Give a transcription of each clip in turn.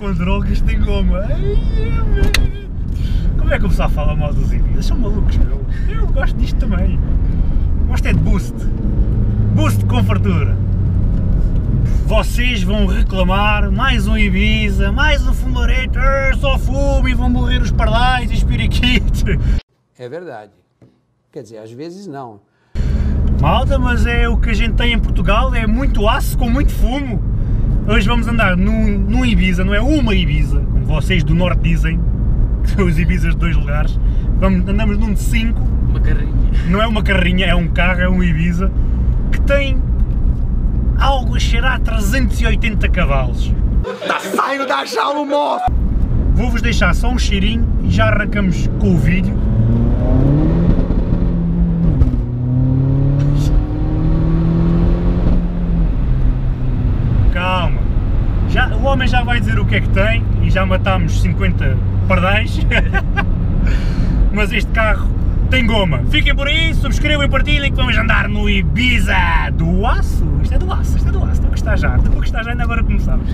controle que isto tem goma. Ai. Como é que o pessoal fala mal dos Ibiza? São malucos, meu. Eu gosto disto também. Gosto é de boost. Boost com fartura. Vocês vão reclamar mais um Ibiza, mais um fumarete, "Ah, só fumo e vão morrer os pardais e os periquitos. É verdade. Quer dizer, às vezes não. Malta, mas é o que a gente tem em Portugal, é muito aço com muito fumo. Hoje vamos andar num, num Ibiza, não é uma Ibiza, como vocês do Norte dizem, que são os Ibizas de dois lugares. Vamos, andamos num de cinco, Uma carrinha. não é uma carrinha, é um carro, é um Ibiza, que tem algo a cheirar a 380 cavalos. Tá saindo da jaula, moço! Vou-vos deixar só um cheirinho e já arrancamos com o vídeo. Homem já vai dizer o que é que tem e já matámos 50 pardais. Mas este carro tem goma. Fiquem por aí, subscrevam e partilhem que vamos andar no Ibiza do aço. Isto é do aço, isto é do aço. Estou a gostar já, estou a gostar já ainda agora começamos.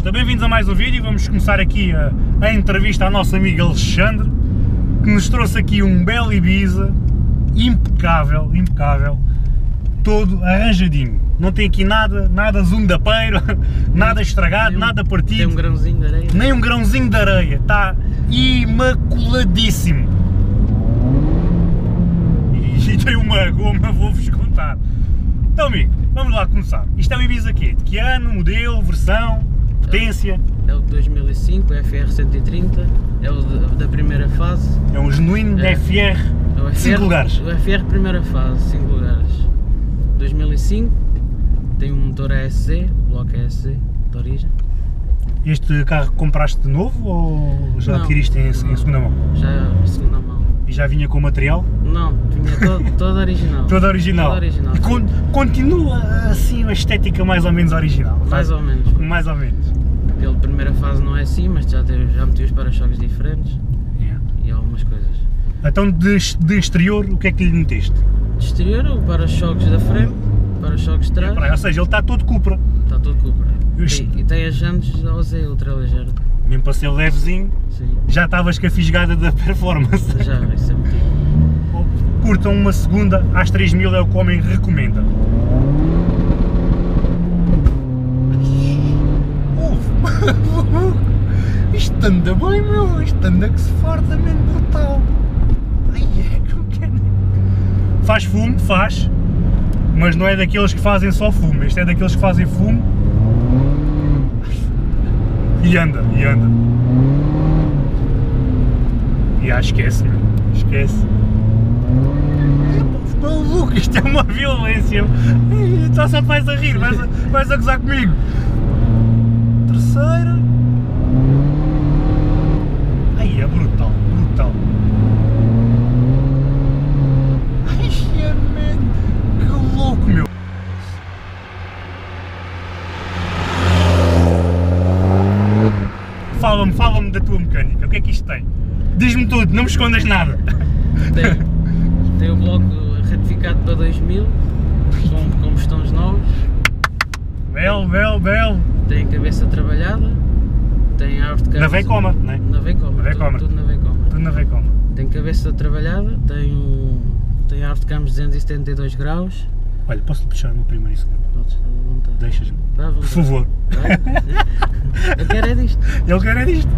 Malta, bem-vindos a mais um vídeo. Vamos começar aqui a, a entrevista ao nosso amigo Alexandre, que nos trouxe aqui um belo Ibiza, impecável, impecável, todo arranjadinho. Não tem aqui nada, nada zundapeiro, nada estragado, um- nada partido, um grãozinho de areia. nem um grãozinho de areia. Está imaculadíssimo. E, e tem uma goma, vou-vos contar. Então amigo, vamos lá começar. Isto é o Ibiza quê? De que ano, modelo, versão, potência? É o de 2005, o FR130. É o de- da primeira fase. É um genuíno É. FR É o 5 lugares. O FR primeira fase, 5 lugares. 2005. Tem um motor ASC, bloco ASC, de origem. Este carro compraste de novo ou já Não, adquiriste em, em não. segunda mão? Já de segunda mão. E já vinha com material? Não, vinha todo, todo original. Todo original. Todo original. E con- continua assim a estética mais ou menos original. Mais ou menos. Mais ou menos. Pela primeira fase não é assim, mas já, teve, já meti os para-choques diferentes e algumas coisas. Então de, de exterior o que é que lhe meteste? De exterior, o para-choques da frente, para-choques de trás, Ou seja, ele está todo Cupra. está tudo Cupra. E, e tem as jantes da OZ ultra ligeiro. Mesmo para ser levezinho, Sim, já estavas com a fisgada da performance. já, isso é motivo. Curtam uma segunda às 3000 é o que o homem recomenda. Isto anda bem, meu. Isto anda que se farta mesmo brutal. Ai, é como que é. Faz fumo, faz. Mas não é daqueles que fazem só fumo. Este é daqueles que fazem fumo. E anda, e anda. E ah, esquece, meu. Esquece. Maluco, isto é uma violência. Ih, Só vais a rir, vais a, vais a gozar comigo. Terceira. Ai, é brutal, brutal. Ai, que louco, meu. Fala-me, fala-me da tua mecânica, o que é que isto tem? Diz-me tudo, não me escondas nada. Tem, tem o bloco retificado para 2000, com combustões novos, Belo, belo, belo. Tem cabeça trabalhada, tem árvore de Na câmara. Vecoma, não é? Na Vecoma, Na Vecoma. Tudo, tudo na Vecoma. Tudo na Vecoma. Tem cabeça trabalhada, tem, tem árvore de câmara 272 graus. Olha, posso-lhe puxar no primeiro e segundo? Podes, à vontade. Deixas-me. Por favor. Eu quero é disto. Ele quer é disto.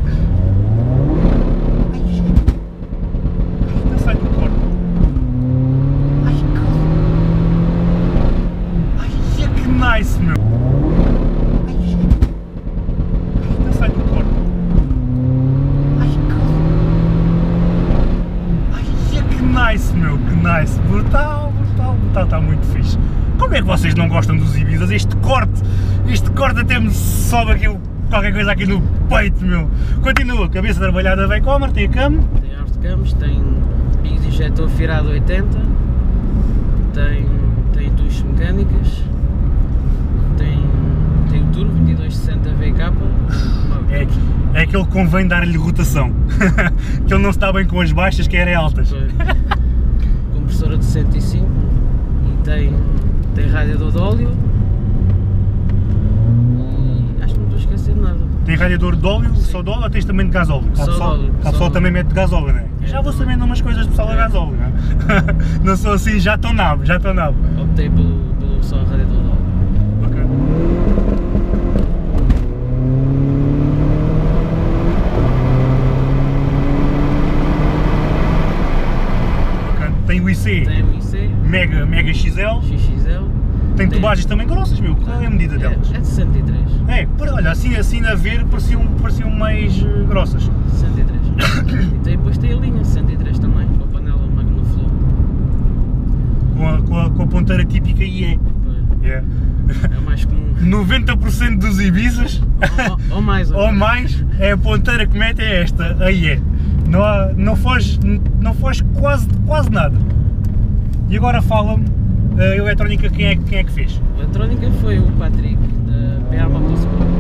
Isto corta até me sobe aqui, qualquer coisa aqui no peito, meu. Continua, cabeça trabalhada da Comer, tem a cama. Tem árvore de campos, tem bigos de injetor firado 80, tem, tem duches mecânicas, tem, tem o turbo 2260 VK. É, é aquele que convém dar-lhe rotação. que ele não está bem com as baixas, que era altas. Compressora de 105 e tem, tem radiador de óleo e acho que não estou a esquecer de nada. Tem radiador de óleo, só de óleo ou tens também de gasóleo? Cá Só de pessoal- óleo, só pessoal de também óleo. mete gasóleo, não é? É. Já vou sabendo umas coisas do pessoal a É. gasóleo, não é? Não sou assim, já estou nabo, já estou nabo. Optei pelo, pelo só radiador de óleo. Ok. Ok. Tem o IC, Tem o IC, Mega, Mega XL, XXL. Tem tubagens também grossas, meu. Qual é a medida delas? É, é de 63. É, para- olha, assim, assim a ver pareciam, pareciam mais eh, grossas. 63. e depois tem a linha 63 também, com a panela Magnaflow. Com a, com a, com a ponteira típica IE. É. É o mais comum. 90% dos Ibizas, ou, ou- ou mais. ou mais, é a ponteira que mete é esta, a IE. Não, há, não, foge, não foge quase, quase nada. E agora fala-me, a eletrónica quem é, quem é que fez? A eletrónica foi o Patrick, da PA Motorsport.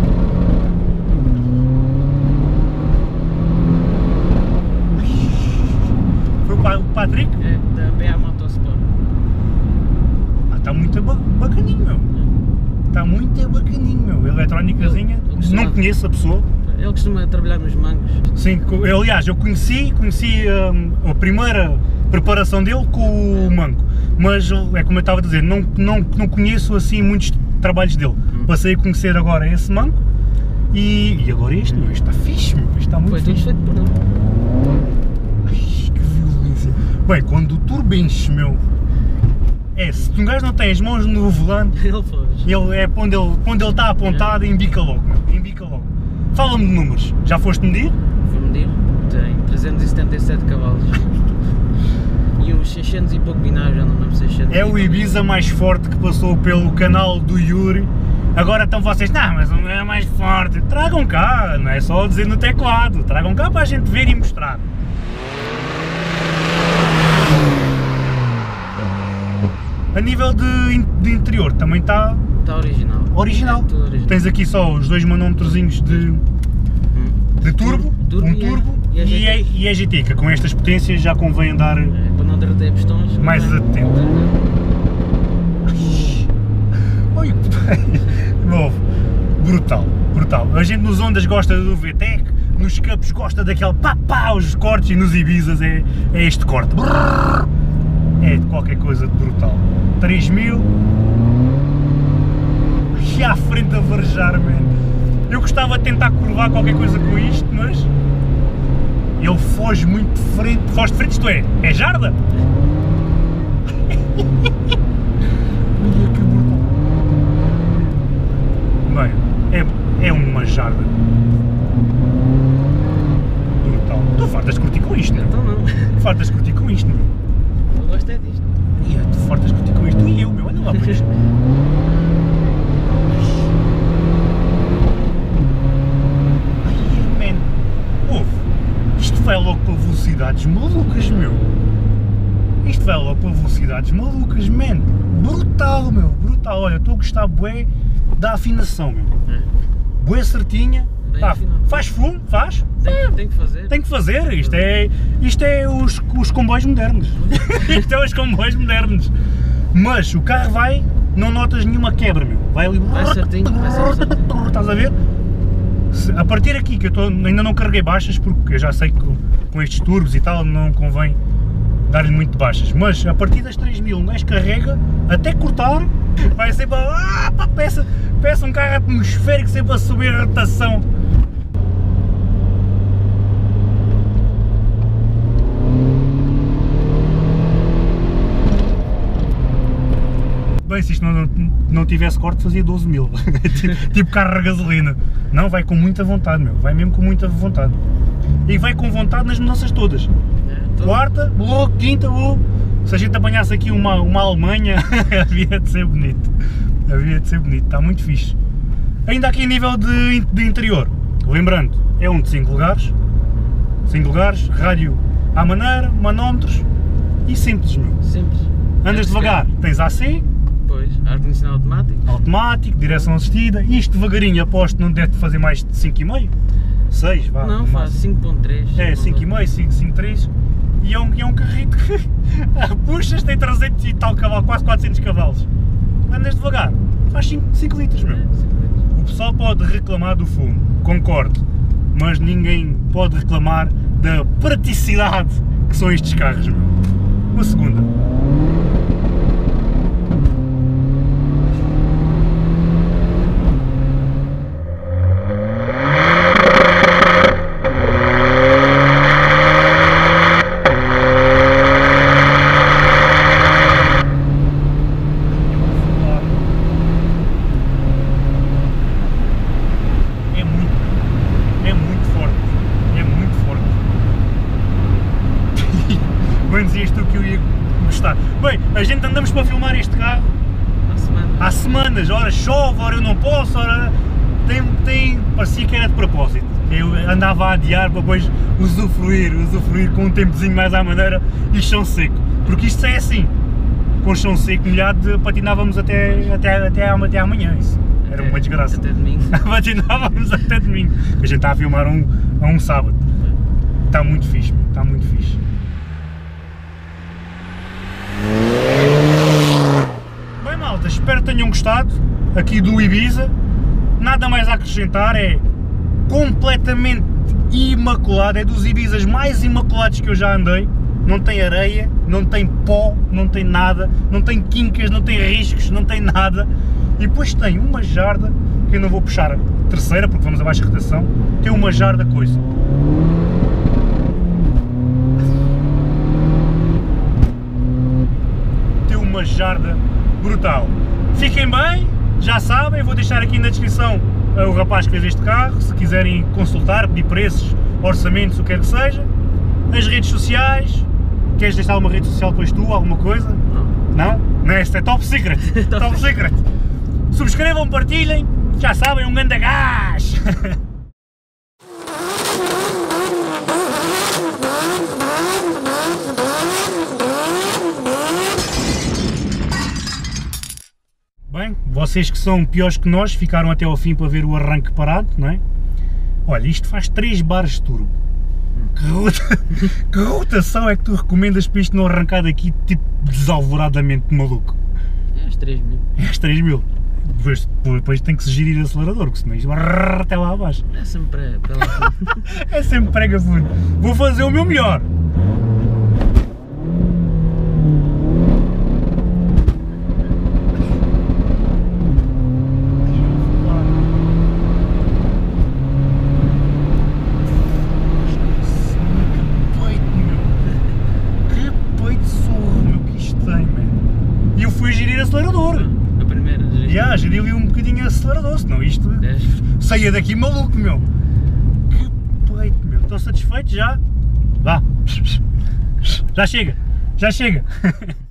Foi o Pa- o Patrick? É, da PA Motorsport. Ah, está muito ba- bacaninho, meu. Está muito bacaninho, meu. Eletrónicazinha, Eu- eu não conheço a pessoa. Ele costuma trabalhar nos mangos. Sim, eu, aliás, eu conheci, conheci hum, a primeira preparação dele com o Manco, mas é como eu estava a dizer, não, não, não conheço assim muitos trabalhos dele. Hum. Passei a conhecer agora esse Manco e, e agora este, meu, isto está fixe, meu, isto está muito Foi tudo fixe. feito por ele. Ai, que violência. Bem, quando o turbo enche, meu, é, se um gajo não tem as mãos no volante, Ele foi. ele é onde ele, onde ele está apontado, embica logo, meu, embica logo. Fala-me de números, já foste medir? Fui medir. Tem 377 cavalos. Uns 600 e pouco binários, não lembro 600. É o. Ibiza mais forte que passou pelo canal do Yuri. Agora estão vocês, não, mas não é mais forte. Tragam cá, não é só dizer no teclado. Tragam cá para a gente ver e mostrar. A nível de, de interior também está Está original. original. É original. Tens aqui só os dois manômetrozinhos de, Hum. de turbo, Turbo um e a- turbo e a e, GT. a, e a GT, que com estas potências já convém andar É, não derreter pistões. Mais atento. Oi, Novo. Brutal, brutal. A gente nos ondas gosta do VTEC, nos campos gosta daquele pá pá, os cortes e nos Ibizas é, é este corte. É qualquer coisa de brutal. 3000 e à frente a varejar, man. Eu gostava de tentar curvar qualquer coisa com isto, mas ele foge muito de frente. Foge de frente, isto é, é jarda? Olha que brutal. Bem, é, é uma jarda. Brutal. Tu fartas de curtir com isto, não? Então não. Fartas de curtir com isto, não? Eu gosto é disto. Ia, tu fartas de curtir com isto. E eu, meu, olha lá para isto. Ai, man. Ouve, isto vai logo para velocidades malucas, meu. Isto vai logo para velocidades malucas, man. Brutal, meu, brutal. Olha, estou a gostar bué da afinação, meu. É. Bué certinha. Afinado. faz fumo, faz. Tem, tem que fazer. Tem que fazer, isto é, isto é os, os comboios modernos. isto é os comboios modernos. Mas o carro vai, não notas nenhuma quebra, meu. Vai ali. Vai certinho, vai sempre certinho. Estás a ver? A partir aqui, que eu tô, ainda não carreguei baixas, porque eu já sei que com, estes turbos e tal não convém dar-lhe muito baixas. Mas a partir das 3000, um gajo carrega, até cortar, vai sempre. Ah, pá, peça, peça um carro atmosférico sempre a subir a rotação. Bem, se isto não, não, não tivesse corte, fazia 12 mil. tipo carro a gasolina. Não, vai com muita vontade, meu. Vai mesmo com muita vontade. E vai com vontade nas mudanças todas. É, todo- Quarta, oh, quinta, oh. Se a gente apanhasse aqui uma, uma Alemanha, havia de ser bonito. Havia de ser bonito. Está muito fixe. Ainda aqui a nível de, de interior, lembrando, é um de 5 lugares, 5 lugares, rádio à maneira, manómetros e simples, meu. Simples. Andas É, devagar, tens AC, Pois, ar condicionado automático. automático, direção assistida, isto devagarinho aposto não deve fazer mais de 5,5, 6, vá. não, faz máximo. 5.3. É, 5,5, 5, 5,3 e é um, é um carrito que puxas, tem 300 e tal cavalos, quase 400 cavalos. Andas devagar, faz 5, 5 litros, meu. É, litros. O pessoal pode reclamar do fumo, concordo, mas ninguém pode reclamar da praticidade que são estes carros, meu. Uma segunda. É muito, é muito forte, é muito forte. Tu que eu ia gostar. Bem, a gente andamos para filmar este carro À semana. há semanas, ora chove, ora eu não posso, ora tem, tem, parecia que era de propósito. Eu andava a adiar para depois usufruir, usufruir com um tempozinho mais à maneira e chão seco. Porque isto é assim, com chão seco molhado patinávamos até, até, até, até amanhã. Isso era Até- uma desgraça. Até domingo. Patinávamos até domingo. A gente está a filmar um, a um sábado. Está muito fixe, está muito fixe. Bem malta, espero que tenham gostado aqui do Ibiza. Nada mais a acrescentar, é completamente imaculado, é dos Ibizas mais imaculados que eu já andei. Não tem areia, não tem pó, não tem nada, não tem quincas, não tem riscos, não tem nada. E depois tem uma jarda, que eu não vou puxar a terceira porque vamos a baixa rotação, tem uma jarda coisa. Tem uma jarda brutal. Fiquem bem, já sabem, vou deixar aqui na descrição eh, o rapaz que fez este carro, se quiserem consultar, pedir preços, orçamentos, o que quer que seja. As redes sociais, queres deixar alguma rede social depois tu, alguma coisa? Não. Não? Não, esta é top secret. top secret. Subscrevam, partilhem, já sabem, um grande gás. Bem, vocês que são piores que nós, ficaram até ao fim para ver o arranque parado, não é? Olha, isto faz 3 bares de turbo. Que, rota- que rotação é que tu recomendas para isto não arrancar daqui tipo desalvoradamente maluco? É às 3 mil. É às 3 mil. Depois, depois tem que se gerir o acelerador, porque senão isto vai até lá abaixo. É sempre lá. É sempre prega fundo. Vou fazer o meu melhor. Que peito sorro, meu, que isto tem, man. E eu fui gerir acelerador. A primeira. E yeah, geri ali um bocadinho acelerador, senão isto 10. saía daqui maluco, meu. Que peito, meu. Estou satisfeito já? Vá. Já chega. Já chega.